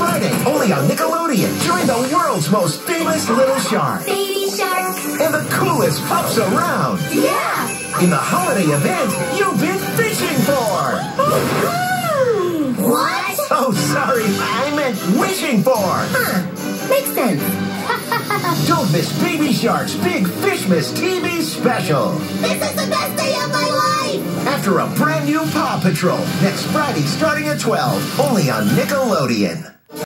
Friday, only on Nickelodeon. Join the world's most famous little shark. Baby shark. And the coolest pups around. Yeah. In the holiday event you've been fishing for. What? Oh, sorry. I meant wishing for. Huh. Makes sense. Don't miss Baby Shark's Big Fishmas TV special. This is the best day of my life. After a brand new Paw Patrol next Friday starting at 12, only on Nickelodeon.